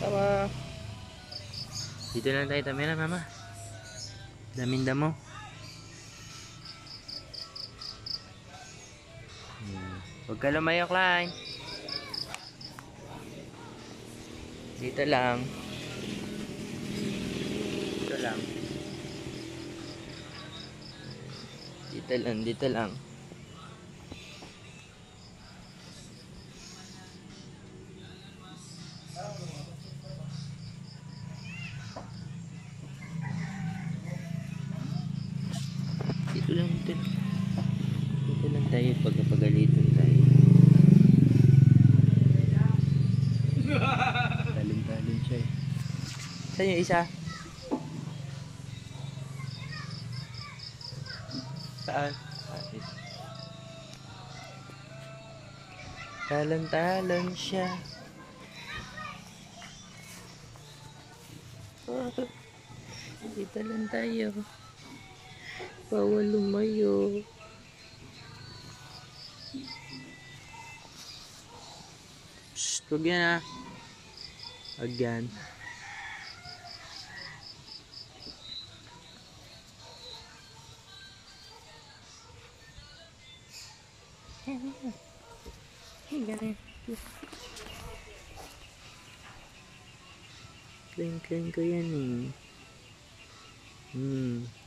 tawa. Dito lang tayo tamira, mama. Daming damo. Hmm. Huwag ka lumayo, Klein. Dito lang. Dito lang. Dito lang, dito lang. Tayo pagkapagalitan tayo. Talon-talon siya eh. Saan yung isa? Saan? Ito. Talon-talon siya. Dito lang tayo. Bawal lumayo. Shh, huwag yan ah. Huwag yan. Hey, galing. Clean, clean ko yan eh. Hmm.